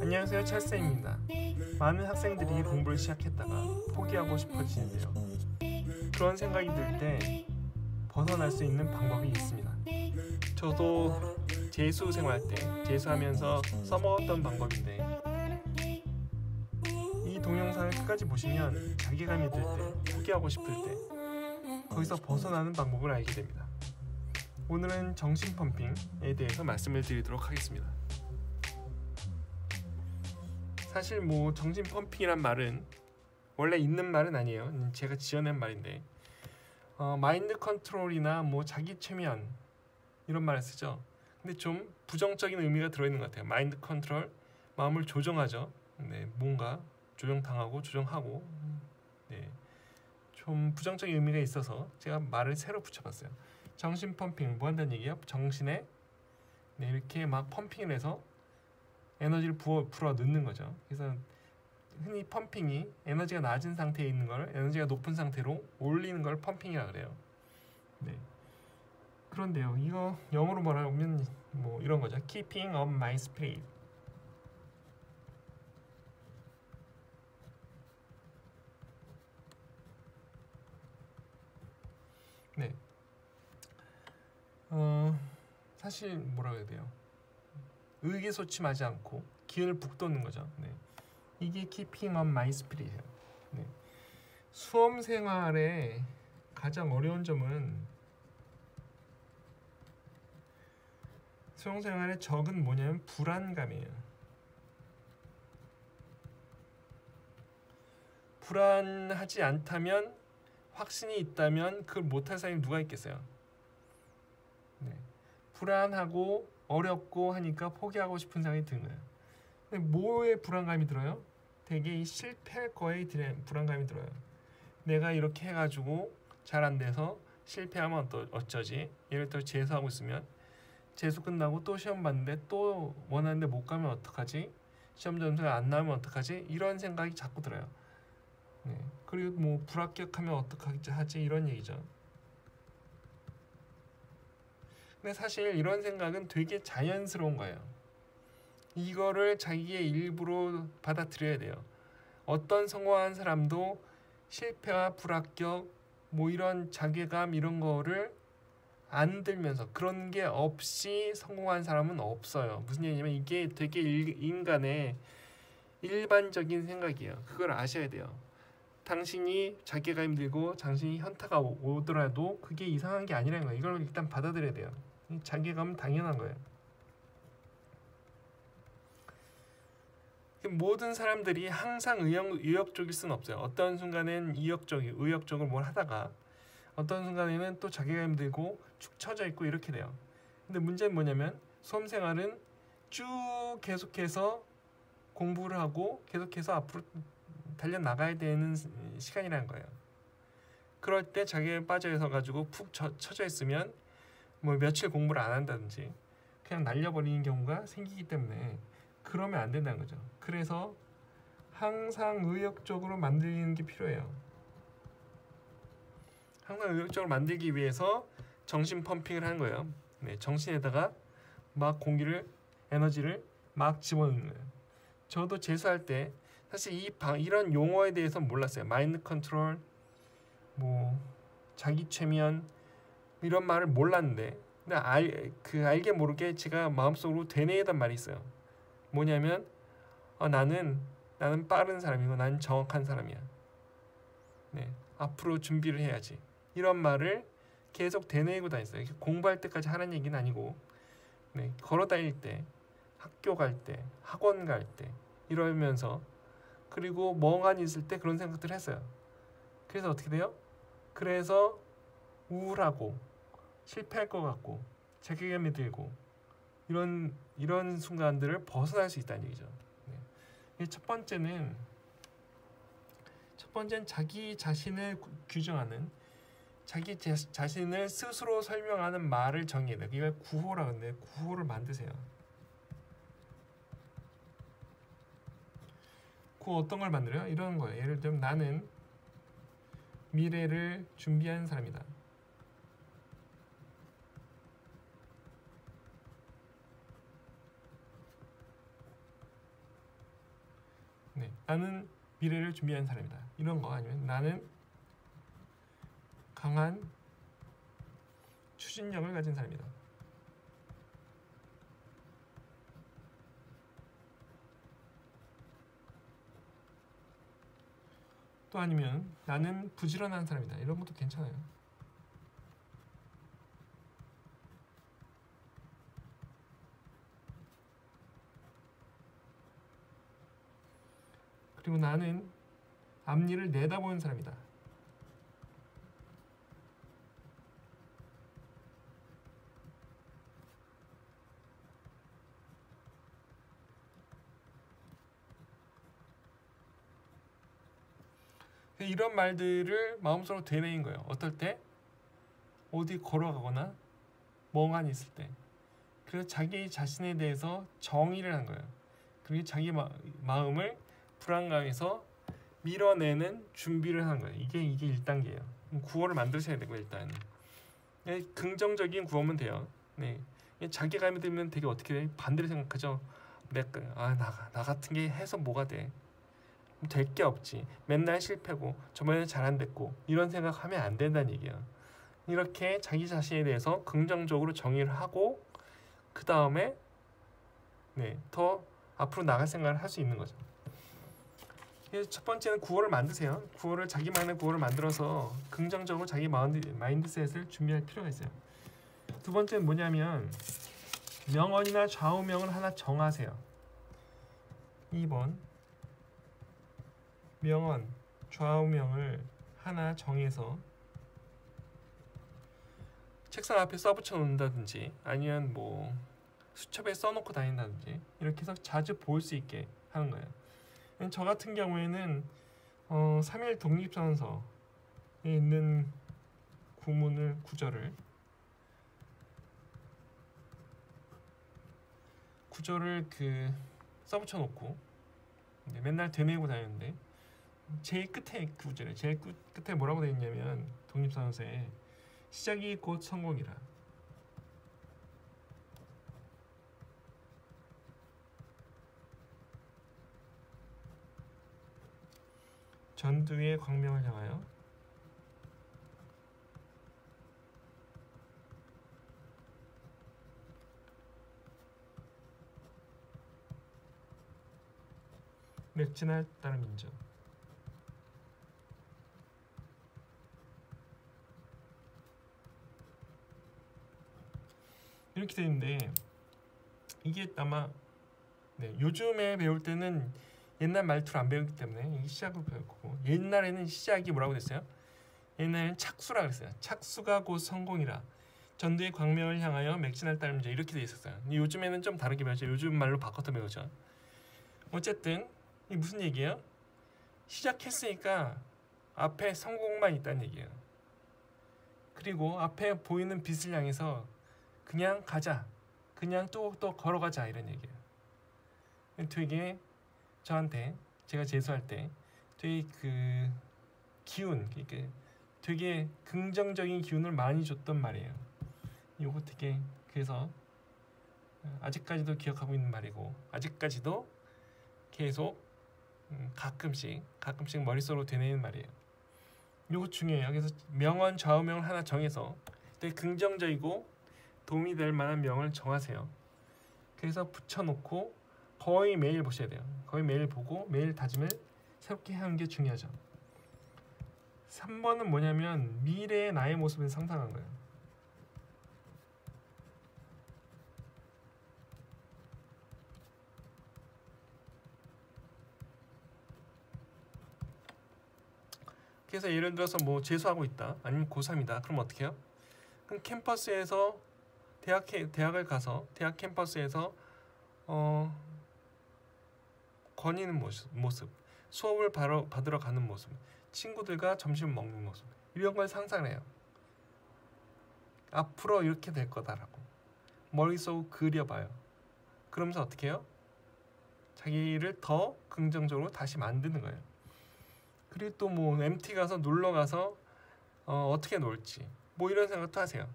안녕하세요 찰스입니다. 많은 학생들이 공부를 시작했다가 포기하고 싶어지는데요. 그런 생각이 들 때 벗어날 수 있는 방법이 있습니다. 저도 재수 생활 때 재수하면서 써먹었던 방법인데 이 동영상을 끝까지 보시면 자괴감이 들 때, 포기하고 싶을 때 거기서 벗어나는 방법을 알게 됩니다. 오늘은 정신 펌핑에 대해서 말씀을 드리도록 하겠습니다. 사실 뭐 정신 펌핑이란 말은 원래 있는 말은 아니에요. 제가 지어낸 말인데 어, 마인드 컨트롤이나 뭐 자기 최면 이런 말을 쓰죠. 근데 좀 부정적인 의미가 들어있는 것 같아요. 마인드 컨트롤 마음을 조정하죠. 네, 뭔가 조정당하고 조정하고 네, 좀 부정적인 의미가 있어서 제가 말을 새로 붙여봤어요. 정신 펌핑 뭐 한다는 얘기예요? 정신에 네, 이렇게 막 펌핑을 해서 에너지를 부어 불어 넣는 거죠. 그래서 흔히 펌핑이 에너지가 낮은 상태에 있는 걸 에너지가 높은 상태로 올리는 걸 펌핑이라 그래요. 네. 그런데요, 이거 영어로 말하면 뭐 이런 거죠. Keeping up my spirit. 네. 어 사실 뭐라 해야 돼요? 의기소침하지 않고 기운을 북돋는 거죠. 네. 이게 keeping on my spirit이에요. 네. 수험 생활의 가장 어려운 점은 수험 생활의 적은 뭐냐면 불안감이에요. 불안하지 않다면 확신이 있다면 그걸 못할 사람이 누가 있겠어요? 네. 불안하고 어렵고 하니까 포기하고 싶은 생각이 드는. 근데 뭐에 불안감이 들어요? 되게 실패할 거에 불안감이 들어요. 내가 이렇게 해가지고 잘 안 돼서 실패하면 또 어쩌지? 예를 들어 재수하고 있으면 재수 끝나고 또 시험 봤는데 또 원하는데 못 가면 어떡하지? 시험 점수가 안 나오면 어떡하지? 이런 생각이 자꾸 들어요. 네. 그리고 뭐 불합격하면 어떡하지? 이런 얘기죠. 근데 사실 이런 생각은 되게 자연스러운 거예요. 이거를 자기의 일부로 받아들여야 돼요. 어떤 성공한 사람도 실패와 불합격, 뭐 이런 자괴감 이런 거를 안 들면서 그런 게 없이 성공한 사람은 없어요. 무슨 얘기냐면 이게 되게 일, 인간의 일반적인 생각이에요. 그걸 아셔야 돼요. 당신이 자괴감이 들고 당신이 현타가 오더라도 그게 이상한 게 아니라는 거예요. 이걸 일단 받아들여야 돼요. 자괴감은 당연한 거예요. 모든 사람들이 항상 의욕, 의욕적일 수는 없어요. 어떤 순간엔 이욕적이 의욕적으로 뭘 하다가 어떤 순간에는 또 자괴감 들고 축 처져 있고 이렇게 돼요. 근데 문제는 뭐냐면 수험 생활은 쭉 계속해서 공부를 하고 계속해서 앞으로 달려 나가야 되는 시간이라는 거예요. 그럴 때 자괴에 빠져 있어 가지고 푹 처, 처져 있으면 뭐 며칠 공부를 안 한다든지 그냥 날려버리는 경우가 생기기 때문에 그러면 안 된다는 거죠. 그래서 항상 의욕적으로 만들는 게 필요해요. 항상 의욕적으로 만들기 위해서 정신 펌핑을 하는 거예요. 네, 정신에다가 막 공기를 에너지를 막 집어넣는 거예요. 저도 재수할 때 사실 이 방, 이런 용어에 대해서 몰랐어요. 마인드 컨트롤, 뭐 자기 최면 이런 말을 몰랐는데 근데 알, 그 알게 모르게 제가 마음속으로 되뇌이던 말이 있어요. 뭐냐면 어, 나는 나는 빠른 사람이고 나는 정확한 사람이야. 네, 앞으로 준비를 해야지. 이런 말을 계속 되뇌이고 다녔어요. 공부할 때까지 하는 얘기는 아니고 네, 걸어 다닐 때, 학교 갈 때, 학원 갈 때 이러면서 그리고 멍하니 있을 때 그런 생각들을 했어요. 그래서 어떻게 돼요? 그래서 우울하고 실패할 것 같고 자괴감이 들고 이런 이런 순간들을 벗어날 수 있다는 얘기죠. 네. 첫 번째는 첫 번째는 자기 자신을 규정하는 자기 자, 자신을 스스로 설명하는 말을 돼요. 이걸 구호라 근데 구호를 만드세요. 구호 어떤 걸 만들어요? 이런 거예요. 예를 들면 나는 미래를 준비한 사람이다. 네, 나는 미래를 준비하는 사람이다. 이런 거 아니면 나는 강한 추진력을 가진 사람이다. 또 아니면 나는 부지런한 사람이다. 이런 것도 괜찮아요. 그리고 나는 앞일을 내다보는 사람이다. 이런 말들을 마음속으로 되뇌인 거예요. 어떨 때 어디 걸어가거나 멍하니 있을 때. 그래서 자기 자신에 대해서 정의를 한 거예요. 그리고 자기 마, 마음을 불안감에서 밀어내는 준비를 하는 거예요. 이게 이게 1단계예요. 구호를 만드셔야 되고 일단 네, 긍정적인 구호면 돼요. 네. 자기감이 들면 되게 어떻게 돼? 반대로 생각하죠. 내가 아나 나 같은 게 해서 뭐가 돼? 될 게 없지. 맨날 실패고 저번에 잘 안 됐고 이런 생각하면 안 된다는 얘기야. 이렇게 자기 자신에 대해서 긍정적으로 정의를 하고 그 다음에 네, 더 앞으로 나갈 생각을 할 수 있는 거죠. 첫 번째는 구호를 만드세요. 구호를 자기만의 구호를 만들어서 긍정적으로 자기 마인드, mindset을 준비할 필요가 있어요. 두 번째는 뭐냐면 명언이나 좌우명을 하나 정하세요. 2번 명언, 좌우명을 하나 정해서 책상 앞에 써붙여 놓는다든지 아니면 뭐 수첩에 써놓고 다닌다든지 이렇게 해서 자주 볼 수 있게 하는 거예요. 저 같은 경우에는 어, 3일 독립선서에 있는 구문을 구절을 구절을 그 써붙여 놓고 맨날 되뇌고 다녔는데 제일 끝에 그 구절에 제일 끝, 끝에 뭐라고 되어 있냐면 독립선서에 시작이 곧 성공이라 전두의 광명을 향하여. 맥진할 따른 민족 이렇게 되어 있는데 이게 아마 네, 요즘에 배울 때는 옛날 말투를 안 배우기 때문에 시작을 배울 거고 옛날에는 시작이 뭐라고 됐어요? 옛날에는 착수라 그랬어요. 착수가 곧 성공이라. 전두의 광명을 향하여 맥진할 따름자 이렇게 돼 있었어요. 요즘에는 좀 다르게 배우죠. 요즘 말로 바꿔서 배우죠. 어쨌든 이 무슨 얘기예요? 시작했으니까 앞에 성공만 있다는 얘기예요. 그리고 앞에 보이는 빛을 향해서 그냥 가자. 그냥 또 또 걸어가자 이런 얘기예요. 되게 저한테 제가 재수할 때 되게 그 기운, 그러니까 되게 긍정적인 기운을 많이 줬던 말이에요. 요거 되게 그래서 아직까지도 기억하고 있는 말이고 아직까지도 계속 음, 가끔씩 가끔씩 머릿속으로 되뇌는 말이에요. 요거 중요해요. 그래서 명언 좌우명을 하나 정해서 되게 긍정적이고 도움이 될 만한 명을 정하세요. 그래서 붙여놓고 거의 매일 보셔야 돼요. 거의 매일 보고 매일 다짐을 새롭게 하는 게 중요하죠. 3번은 뭐냐면 미래의 나의 모습을 상상한 거예요. 그래서 예를 들어서 뭐 재수하고 있다 아니면 고3이다 그럼 어떻게 해요? 그럼 캠퍼스에서 대학 대학을 가서 대학 캠퍼스에서 어 거니는 모습, 수업을 바로 받으러 가는 모습, 친구들과 점심 먹는 모습 이런 걸 상상해요. 앞으로 이렇게 될 거다라고 머릿속 그려봐요. 그러면서 어떻게 해요? 자기를 더 긍정적으로 다시 만드는 거예요. 그리고 또 뭐 MT 가서 놀러 가서 어, 어떻게 놀지 뭐 이런 생각도 하세요.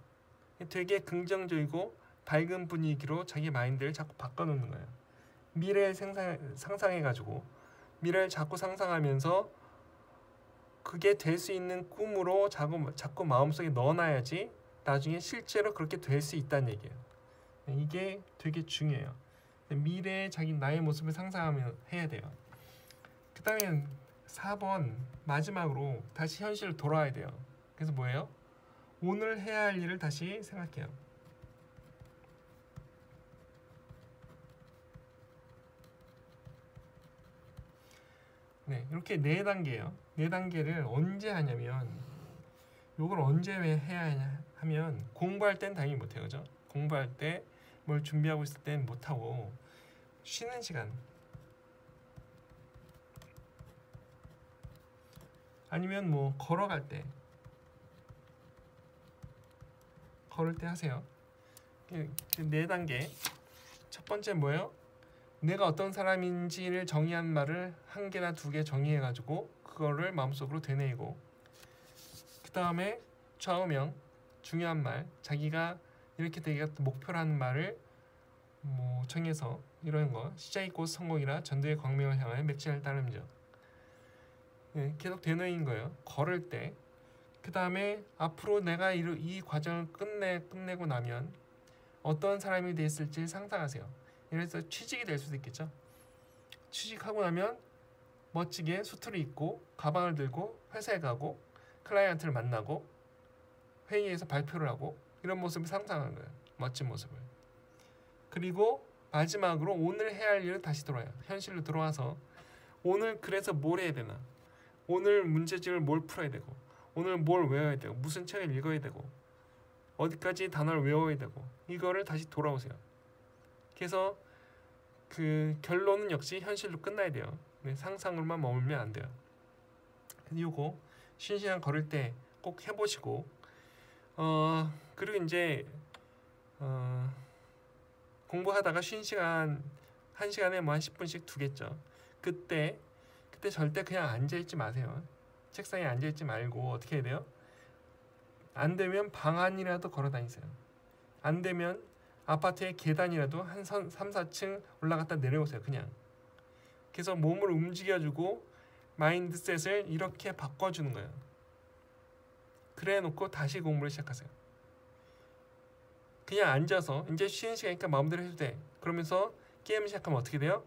되게 긍정적이고 밝은 분위기로 자기 마인드를 자꾸 바꿔놓는 거예요. 미래를 상상, 상상해가지고 미래를 자꾸 상상하면서 그게 될 수 있는 꿈으로 자꾸 자꾸 마음속에 넣어놔야지 나중에 실제로 그렇게 될 수 있다는 얘기예요. 이게 되게 중요해요. 미래의 자기 나의 모습을 상상하면 해야 돼요. 그 다음에 4번 마지막으로 다시 현실로 돌아와야 돼요. 그래서 뭐예요? 오늘 해야 할 일을 다시 생각해요. 네, 이렇게 네 단계예요. 네 단계를 언제 하냐면 요걸 언제 해야 하냐 하면 공부할 땐 당연히 못 해요. 그죠? 공부할 때 뭘 준비하고 있을 땐 못 하고 쉬는 시간 아니면 뭐 걸어갈 때 걸을 때 하세요. 네 단계. 첫 번째 뭐예요? 내가 어떤 사람인지를 정의한 말을 한 개나 두 개 정의해 가지고 그거를 마음속으로 되뇌이고 그 다음에 좌우명 중요한 말 자기가 이렇게 되기가 목표로 하는 말을 뭐 정해서 이런 거 시작이 곧 성공이라 전도의 광명을 향하여 맥진을 따름죠. 네, 계속 되뇌인 거예요. 걸을 때. 그 다음에 앞으로 내가 이, 이 과정을 끝내 끝내고 나면 어떤 사람이 됐을지 상상하세요. 들어서 취직이 될 수도 있겠죠. 취직하고 나면 멋지게 수트를 입고 가방을 들고 회사에 가고 클라이언트를 만나고 회의에서 발표를 하고 이런 모습을 상상하는 거예요. 멋진 모습을. 그리고 마지막으로 오늘 해야 할 일은 다시 돌아요. 현실로 들어와서 오늘 그래서 뭘 해야 되나? 오늘 문제집을 뭘 풀어야 되고 오늘 뭘 외워야 되고 무슨 책을 읽어야 되고 어디까지 단어를 외워야 되고 이거를 다시 돌아오세요. 그래서 그 결론은 역시 현실로 끝나야 돼요. 네, 상상으로만 머물면 안 돼요. 이거 쉬는 시간 걸을 때 꼭 해보시고 어 그리고 이제 어 공부하다가 쉰 시간 한 시간에 뭐 한 10분씩 두겠죠. 그때 그때 절대 그냥 앉아 있지 마세요. 책상에 앉아 있지 말고 어떻게 해야 돼요? 안 되면 방 안이라도 걸어 다니세요. 안 되면 아파트의 계단이라도 한 3, 4층 올라갔다 내려오세요. 그냥. 그래서 몸을 움직여주고 mindset을 이렇게 바꿔주는 거예요. 그래 놓고 다시 공부를 시작하세요. 그냥 앉아서 이제 쉬는 시간이니까 마음대로 해도 돼. 그러면서 게임 시작하면 어떻게 돼요?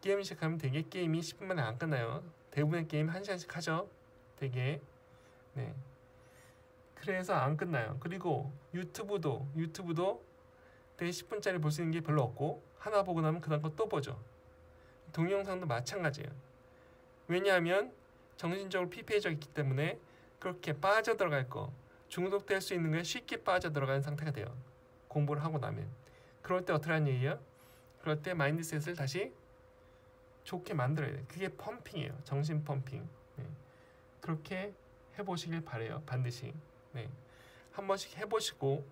게임 시작하면 되게 게임이 10분 만에 안 끝나요. 대부분의 게임 1시간씩 하죠. 되게. 네. 그래서 안 끝나요. 그리고 유튜브도 유튜브도 되게 10분짜리 볼 수 있는 게 별로 없고 하나 보고 나면 그다음 거 또 보죠. 동영상도 마찬가지예요. 왜냐하면 정신적으로 피폐해져 있기 때문에 그렇게 빠져들어갈 거 중독될 수 있는 거에 쉽게 빠져들어가는 상태가 돼요. 공부를 하고 나면 그럴 때 어떻게 하는 얘기예요? 그럴 때 mindset을 다시 좋게 만들어야 돼요. 그게 펌핑이에요. 정신 펌핑. 네. 그렇게 해보시길 바래요. 반드시. 네. 한 번씩 해보시고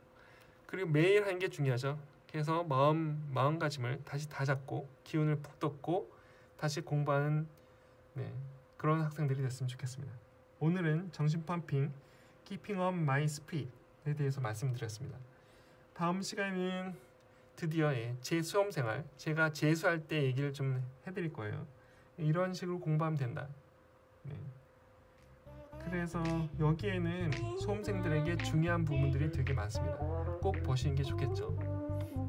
그리고 매일 하는 게 중요하죠. 그래서 마음 마음가짐을 다시 다잡고 기운을 푹 떴고 다시 공부하는 네, 그런 학생들이 됐으면 좋겠습니다. 오늘은 정신 펌핑 Keeping Up My Spirit에 대해서 말씀드렸습니다. 다음 시간에는 드디어 예, 제 수험 생활 제가 재수할 때 얘기를 좀 해드릴 거예요. 이런 식으로 공부하면 된다. 네. 그래서 여기에는 수험생들에게 중요한 부분들이 되게 많습니다. 꼭 보시는 게 좋겠죠.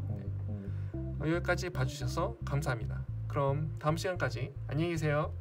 네. 여기까지 봐주셔서 감사합니다. 그럼 다음 시간까지 안녕히 계세요.